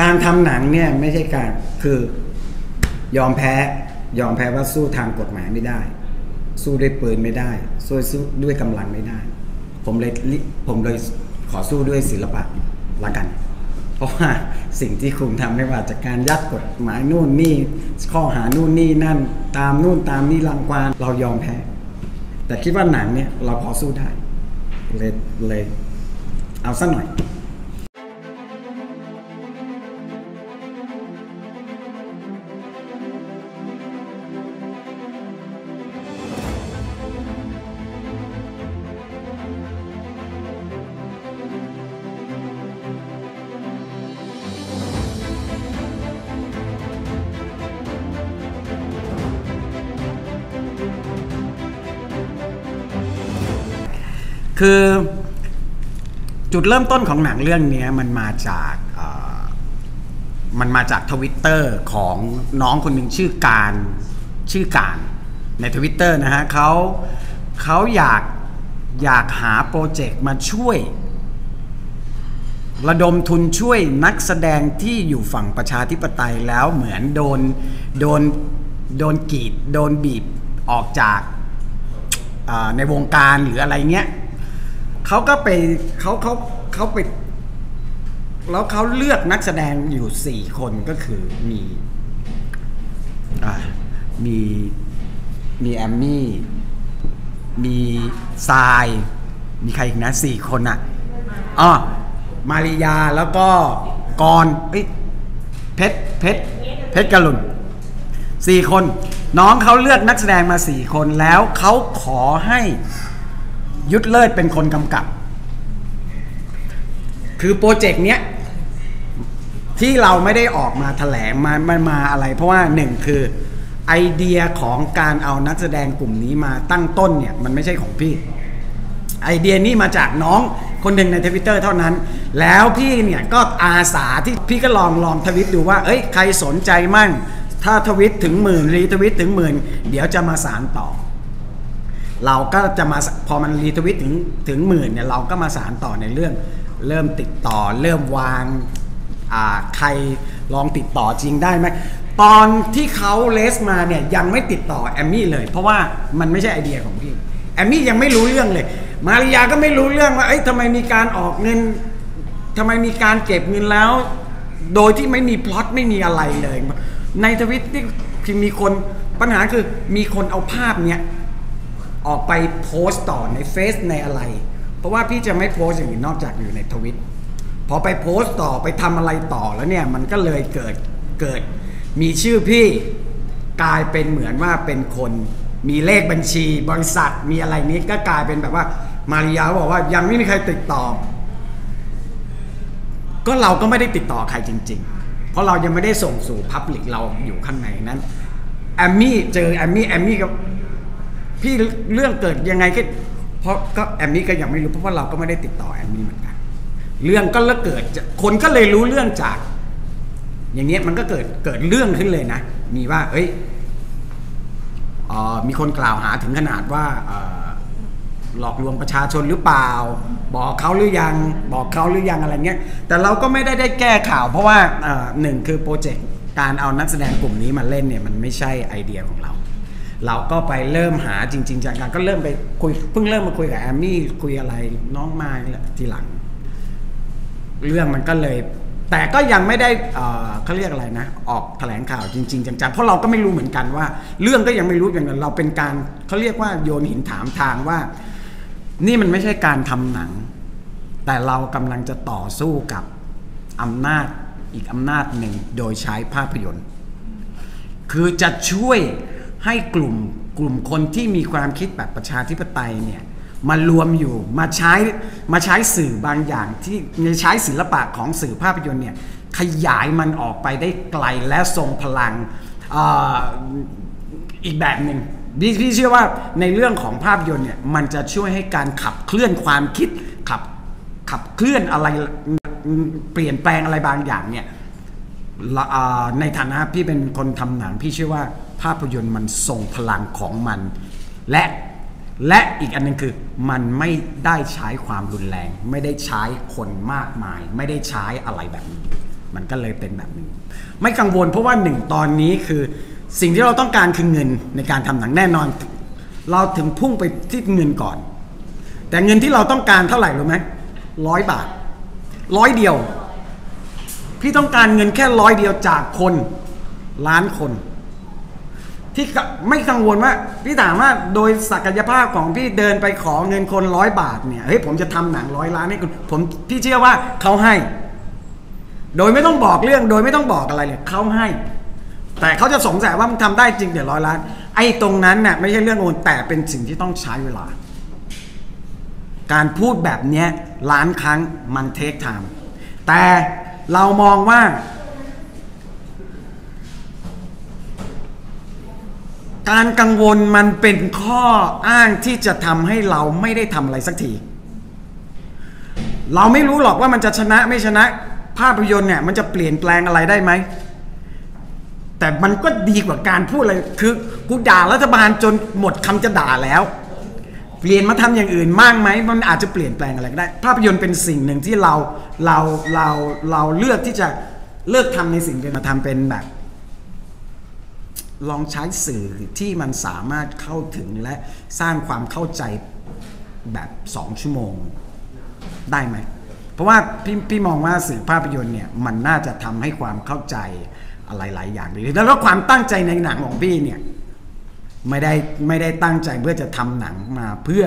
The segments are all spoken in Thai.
การทำหนังเนี่ยไม่ใช่การคือยอมแพ้ยอมแพ้ว่าสู้ทางกฎหมายไม่ได้ สู้ด้วยปืนไม่ได้ สู้สู้ด้วยกำลังไม่ได้ ผมเลยผมเลยขอสู้ด้วยศิลปะละกัน เพราะว่าสิ่งที่คุณทำไม่ว่าจากการยัดกฎหมายนู่นนี่ข้อหานู่นนี่นั่น ตามนู่นตามนี่รังควานเรายอมแพ้ แต่คิดว่าหนังเนี่ยเราพอสู้ได้เลยเลยเอาสักหน่อย คือจุดเริ่มต้นของหนังเรื่องนี้มันมาจากมันมาจากทวิตเตอร์ของน้องคนหนึ่งชื่อการชื่อการในทวิตเตอร์นะฮะเขาเขาอยากอยากหา project มาช่วย ระดมทุนช่วยนักแสดงที่อยู่ฝั่งประชาธิปไตยแล้วเหมือนโดนโดนโดนกีด โดนบีบออกจากในวงการหรืออะไรเงี้ย เขาก็ไปเขาเขาเขาไป แล้วเขาเลือกนักแสดงอยู่สี่คนก็คือมีอ่ามีมีแอมมี่ มีทราย มีใครอีกนะสี่คนอะอ๋อมาริยาแล้วก็กรเอ้เพชรเพชรเพชรกรุณสี่คน น้องเขาเลือกนักแสดงมาสี่คนแล้วเขาขอให้ ยุทธเลิศเป็นคนกำกับ คือโปรเจกต์เนี้ยที่เราไม่ได้ออกมาแถลงมามามาอะไร เพราะว่าหนึ่งคือไอเดียของการเอานักแสดงกลุ่มนี้มาตั้งต้นเนี่ยมันไม่ใช่ของพี่ ไอเดียนี้มาจากน้องคนหนึ่งในทวิตเตอร์เท่านั้น แล้วพี่เนี่ยก็อาสาที่พี่ก็ลองลองทวิตดูว่า เอ้ยใครสนใจมั่ง ถ้าทวิตถึงหมื่นรีทวิตถึงหมื่นเดี๋ยวจะมาสารต่อ เราก็จะมาพอมันรีทวิตถึงถึงหมื่นเนี่ยเราก็มาสารต่อในเรื่อง เริ่มติดต่อ เริ่มวางอ่าใครลองติดต่อจริงได้ไหมตอนที่เขาเลสมาเนี่ยยังไม่ติดต่อแอมมี่เลย เพราะว่ามันไม่ใช่ไอเดียของพี่แอมมี่ยังไม่รู้เรื่องเลย มาริยาก็ไม่รู้เรื่องว่าเอ้ยทำไมมีการออกเงินทำไมมีการเก็บเงินแล้ว โดยที่ไม่มีพล็อตไม่มีอะไรเลย ในทวิตที่มีคนปัญหาคือมีคนเอาภาพเนี้ย ออกไปโพสต์ต่อในเฟซในอะไร เพราะว่าพี่จะไม่โพสต์อย่างอื่นนอกจากอยู่ในทวิตพอไปโพสต์ต่อไปทำอะไรต่อแล้วเนี่ยมันก็เลยเกิดเกิด มีชื่อพี่กลายเป็นเหมือนว่าเป็นคนมีเลขบัญชี บริษัทมีอะไรนี้ก็กลายเป็นแบบว่า มาริยาบอกว่ายังไม่มีใครติดต่อ ก็เราก็ไม่ได้ติดต่อใครจริง ๆ เพราะเรายังไม่ได้ส่งสู่พับลิกเราอยู่ข้างในนั้นแอมมี่เจอแอมมี่แอมมี่ก็ พี่เรื่องเกิดยังไงก็เพราะก็แอมมี่ก็ยังไม่รู้เพราะว่าเราก็ไม่ได้ติดต่อแอมมี่เหมือนกัน เรื่องก็แล้วเกิดคนก็เลยรู้เรื่องจาก อย่างเงี้ยมันก็เกิดเกิดเรื่องขึ้นเลยนะ มีว่า เอ้ยออมีคนกล่าวหาถึงขนาดว่าหลอกลวงประชาชนหรือเปล่า บอกเขาหรือยังบอกเขาหรือยังอะไรเงี้ยแต่เราก็ไม่ได้ได้แก้ข่าว เพราะว่าหนึ่งคือโปรเจกต์การเอานักแสดงกลุ่มนี้มาเล่นเนี่ยมันไม่ใช่ไอเดียของเรา เราก็ไปเริ่มหาจริง ๆจังๆก็เริ่มไปคุยเพิ่งเริ่มมาคุยกับแอมมี่คุยอะไรน้องมานี่แหละทีหลัง เรื่องมันก็เลย แต่ก็ยังไม่ได้เอ่อเขาเรียกอะไรนะ ออกแถลงข่าวจริง ๆ จังๆเพราะเราก็ไม่รู้เหมือนกันว่า เรื่องก็ยังไม่รู้อย่างนั้นเราเป็นการเขาเรียกว่าโยนหินถามทางว่า นี่มันไม่ใช่การทำหนัง แต่เรากำลังจะต่อสู้กับอำนาจอีกอำนาจหนึ่งโดยใช้ภาพยนตร์ คือจะช่วย ให้กลุ่มกลุ่มคนที่มีความคิดแบบประชาธิปไตยเนี่ยมารวมอยู่มาใช้มาใช้สื่อบางอย่างที่ใช้ศิลปะของสื่อภาพยนตร์เนี่ยขยายมันออกไปได้ไกลและทรงพลังออีกแบบหนึ่งพี่พี่เชื่อว่าในเรื่องของภาพยนตร์เนี่ยมันจะช่วยให้การขับเคลื่อนความคิดขับขับเคลื่อนอะไรเปลี่ยนแปลงอะไรบางอย่างเนี่ย ในฐานะพี่เป็นคนทำหนังพี่เชื่อว่าภาพยนตร์มันทรงพลังของมัน และและอีกอันหนึงคือมันไม่ได้ใช้ความรุนแรง ไม่ได้ใช้คนมากมาย ไม่ได้ใช้อะไรแบบนี้ มันก็เลยเป็นแบบนี้ ไม่กังวลเพราะว่าหนึ่งตอนนี้คือ สิ่งที่เราต้องการคือเงินในการทำหนังแน่นอน เราถึงพุ่งไปที่เงินก่อน แต่เงินที่เราต้องการเท่าไหร่รู้ไหมร้อยบาทร้อยเดียว พี่ต้องการเงินแค่ร้อยเดียวจากคนล้านคน ที่ไม่กังวลว่า พี่ถามว่าโดยศักยภาพของพี่เดินไปขอเงินคนร้อยบาทเนี่ยเฮ้ยผมจะทำหนังร้อยล้านให้คุณผมพี่เชื่อว่าเขาให้ โดยไม่ต้องบอกเรื่องโดยไม่ต้องบอกอะไรเลยเขาให้ แต่เขาจะสงสัยว่ามันทำได้จริงเดี๋ยวร้อยล้าน ไอ้ตรงนั้นน่ะไม่ใช่เรื่องโอนแต่เป็นสิ่งที่ต้องใช้เวลา การพูดแบบเนี้ยล้านครั้งมันเทคไทม์แต่ เรามองว่า การกังวลมันเป็นข้ออ้างที่จะทำให้เราไม่ได้ทำอะไรสักที เราไม่รู้หรอกว่ามันจะชนะไม่ชนะ ภาพยนตร์เนี่ยมันจะเปลี่ยนแปลงอะไรได้ไหม แต่มันก็ดีกว่าการพูดอะไรคือกูด่ารัฐบาลจนหมดคำจะด่าแล้ว เปลี่ยนมาทำอย่างอื่นมากไหมมันอาจจะเปลี่ยนแปลงอะไรก็ได้ ภาพยนตร์เป็นสิ่งหนึ่งที่เราเราเราเราเลือกที่จะเลือกทำในสิ่งที่มาทำเป็นแบบ ลองใช้สื่อที่มันสามารถเข้าถึงและสร้างความเข้าใจแบบสองชั่วโมงได้ไหมเพราะว่าพี่พี่มองว่าสื่อภาพยนตร์เนี่ยมันน่าจะทำให้ความเข้าใจอะไรหลายอย่างดีแล้วความตั้งใจในหนังของพี่เนี่ย ไม่ได้ไม่ได้ตั้งใจเพื่อจะทำหนังมาเพื่อ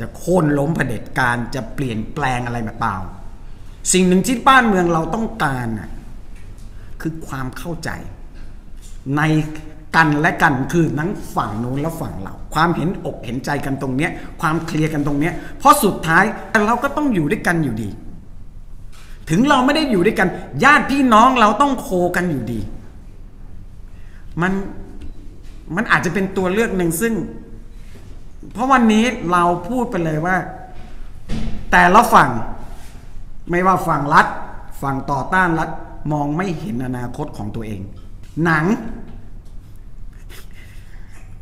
จะโค่นล้มเผด็จการจะเปลี่ยนแปลงอะไรแบบเปล่า สิ่งหนึ่งที่บ้านเมืองเราต้องการน่ะคือความเข้าใจ ในกันและกันคือทั้งฝั่งนู้นและฝั่งเรา ความเห็นอกเห็นใจกันตรงเนี้ย ความเคลียร์กันตรงเนี้ย เพราะสุดท้ายเราก็ต้องอยู่ด้วยกันอยู่ดี ถึงเราไม่ได้อยู่ด้วยกัน ญาติพี่น้องเราต้องโคกันอยู่ดี มัน มันอาจจะเป็นตัวเลือกหนึ่งซึ่ง เพราะวันนี้เราพูดไปเลยว่า แต่ละฝั่ง ไม่ว่าฝั่งรัฐ ฝั่งต่อต้านรัฐมองไม่เห็นอนาคตของตัวเอง หนัง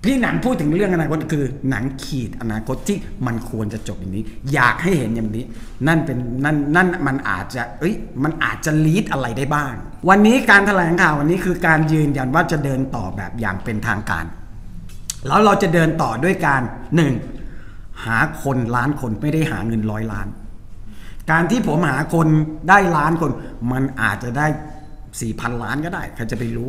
พี่หนังพูดถึงเรื่องอนาคตคือ หนังขีดอนาคตที่มันควรจะจบอย่างนี้ อยากให้เห็นอย่างนี้ นั่นเป็นนั่นนั่นมันอาจจะเอ้ยมันอาจจะลีดอะไรได้บ้าง วันนี้การแถลงข่าววันนี้คือการยืนยันว่าจะเดินต่อแบบอย่างเป็นทางการ แล้วเราจะเดินต่อด้วยการหนึ่งหาคนล้านคนไม่ได้หาเงินร้อยล้าน การที่ผมหาคนได้ล้านคน มันอาจจะได้สี่พันล้านก็ได้ใครจะไปรู้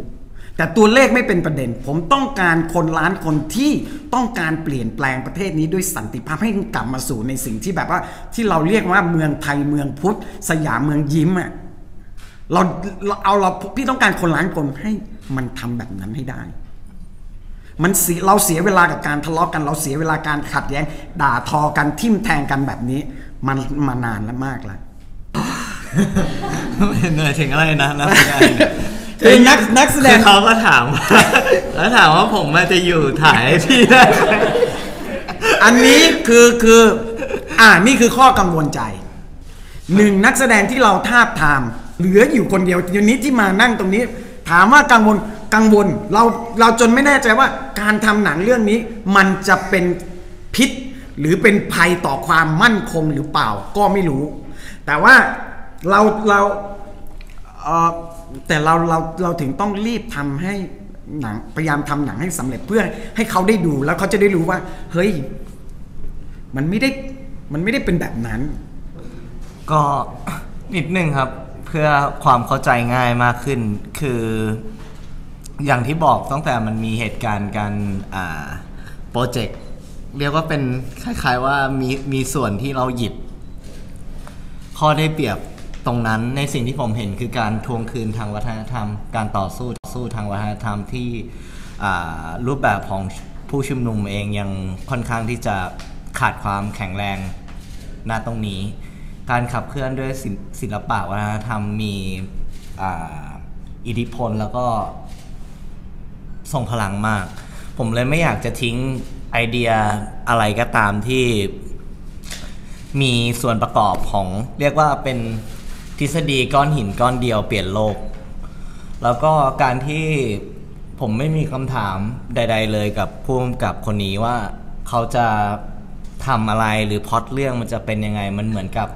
แต่ตัวเลขไม่เป็นประเด็น ผมต้องการคนล้านคนที่ต้องการเปลี่ยนแปลงประเทศนี้ด้วยสันติภาพให้กลับมาสู่ในสิ่งที่แบบว่า ที่เราเรียกว่าเมืองไทยเมืองพุทธ สยามเมืองยิ้มอะเราเราเอาเราพี่ต้องการคนล้านคนให้มันทำแบบนั้นให้ได้ มันเสียเราเสียเวลากับการทะเลาะกัน เราเสียเวลาการขัดแย้ง ด่าทอกันทิ่มแทงกันแบบนี้ มันมานานแล้วมากแล้วเหนื่อยถึงอะไรนะนักแสดง คือนักนักแสดงคือเขาก็ถามว่าแล้วถามว่าผมมาจะอยู่ถ่ายให้พี่ได้ไหมอันนี้คือคืออ่านี่คือข้อกังวลใจหนึ่งนักแสดงที่เราทาบทาม เหลืออยู่คนเดียวทีนี้ที่มานั่งตรงนี้ ถามว่ากังวลกังวลเราเราจนไม่แน่ใจว่าการทำหนังเรื่องนี้ มันจะเป็นพิษ หรือเป็นภัยต่อความมั่นคงหรือเปล่าก็ไม่รู้ แต่ว่าเราเราเอ่อ แต่เราเราเราถึงต้องรีบทำให้หนังพยายามทำหนังให้สำเร็จเพื่อให้เขาได้ดูแล้วเขาจะได้รู้ว่า เฮ้ย มันไม่ได้มันไม่ได้เป็นแบบนั้น ก็นิดนึงครับ เพื่อความเข้าใจง่ายมากขึ้น คืออย่างที่บอกตั้งแต่มันมีเหตุการณ์การอ่าโปรเจกต์เรียกว่าเป็นคล้ายๆว่ามีมีส่วนที่เราหยิบข้อได้เปรียบ ตรงนั้นในสิ่งที่ผมเห็นคือการทวงคืนทางวัฒนธรรม การต่อสู้ต่อสู้ทางวัฒนธรรมที่รูปแบบของผู้ชุมนุมเองยังค่อนข้างที่จะขาดความแข็งแรงณตรงนี้ การขับเคลื่อนด้วยศิลปะวัฒนธรรมมีอิทธิพลแล้วก็ทรงพลังมาก ผมเลยไม่อยากจะทิ้งไอเดียอะไรก็ตามที่มีส่วนประกอบของเรียกว่าเป็น ทฤษฎีก้อนหินก้อนเดียวเปลี่ยนโลก แล้วก็การที่ผมไม่มีคำถามใด ๆ เลยกับผู้กำกับคนนี้ว่าเขาจะทำอะไรหรือพอตเรื่องมันจะเป็นยังไงมันเหมือนกับ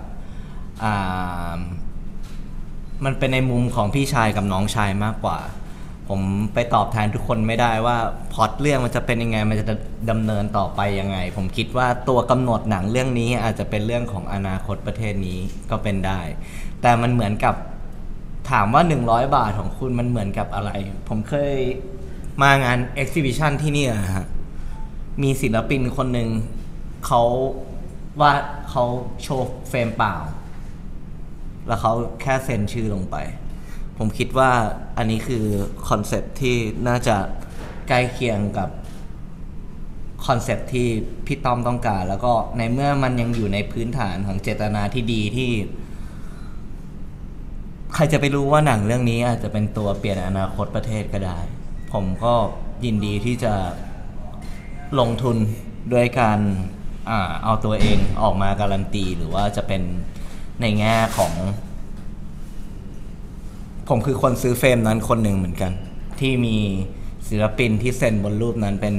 มันเป็นในมุมของพี่ชายกับน้องชายมากกว่า ผมไปตอบแทนทุกคนไม่ได้ว่าพล็อตเรื่องมันจะเป็นยังไง มันจะดำเนินต่อไปยังไง ผมคิดว่าตัวกำหนดหนังเรื่องนี้อาจจะเป็นเรื่องของอนาคตประเทศนี้ก็เป็นได้ แต่มันเหมือนกับถามว่า 100 บาทของคุณมันเหมือนกับอะไร ผมเคยมางาน exhibition ที่นี่อะฮะมีศิลปินคนหนึ่งเขาวาดเขาโชว์ frame เปล่า แล้วเขาแค่เซ็นชื่อลงไป ผมคิดว่าอันนี้คือ concept ที่น่าจะใกล้เคียงกับ concept ที่พี่ต้อมต้องการ แล้วก็ในเมื่อมันยังอยู่ในพื้นฐานของเจตนาที่ดีที่ ใครจะไปรู้ว่าหนังเรื่องนี้อาจจะเป็นตัวเปลี่ยนอนาคตประเทศก็ได้ ผมก็ยินดีที่จะลงทุนด้วยการอเอาตัวเองออกมาการันตี หรือว่าจะเป็นในแง่ของ ผมคือคนซื้อเฟรมนั้นคนหนึ่งเหมือนกัน ที่มีศิลปินที่เซ็นบนรูปนั้นเป็น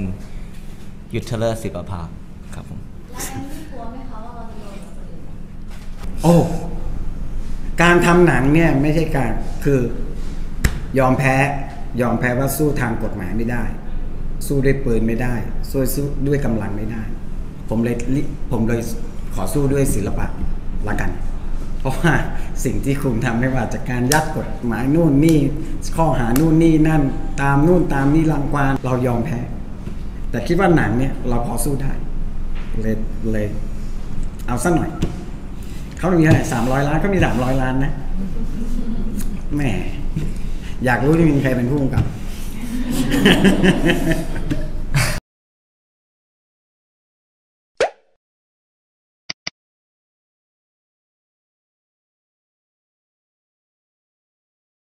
ยุทธเลอร์ศิปภาพครับผมแล้วแอมมี่กลัวไหมคะว่าเราจะโดนกับคนอื่นโอ้การทำหนังเนี่ยไม่ใช่การคือยอมแพ้ยอมแพ้ว่าสู้ทางกฎหมายไม่ได้ สู้ด้วยปืนไม่ได้ สู้สู้ด้วยกำลังไม่ได้ ผมเลยลิผมเลยขอสู้ด้วยศิลปะละกันเพ ราะว่าสิ่งที่คุณทำไม่ว่าจากการยัดกฎหมายนู่นนี่ ข้อหานู่นนี่นั่น ตามนู่นตามนี่รังควานเรายอมแพ้ แต่คิดว่าหนังเนี่ยเราพอสู้ได้เลยเลยเอาสักหน่อย เขามีเท่าไหร่สามร้อยล้านก็มีสามร้อยล้านนะแหมอยากรู้ที่มีใครเป็นผู้กำกับ